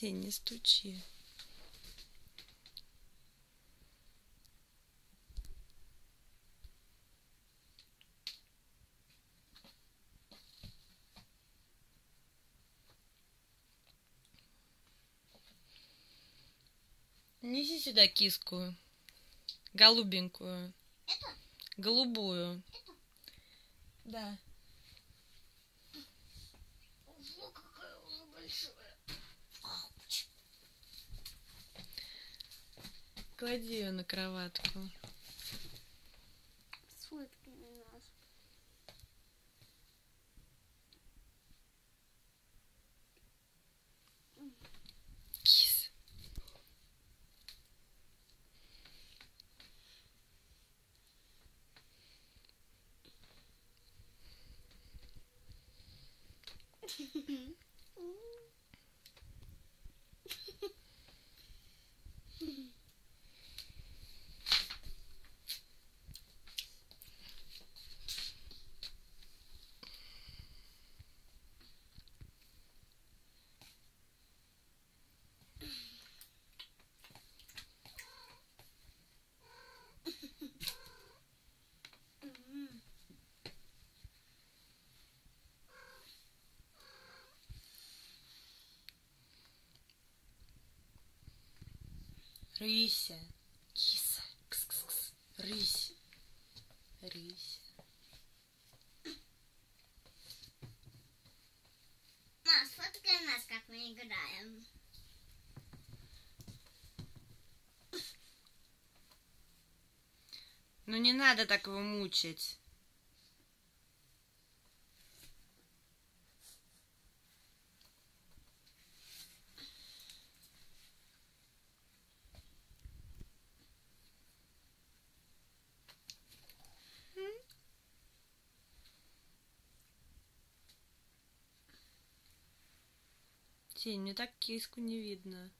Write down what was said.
Тень, не стучи. Неси сюда киску. Голубенькую. Это? Голубую. Это? Да. Клади ее на кроватку. Рыся. Киса. Кс-кс-кс. Рысь. Рысь. Ма, сфоткай нас, как мы играем. Ну не надо так его мучить. Тень, мне так киску не видно.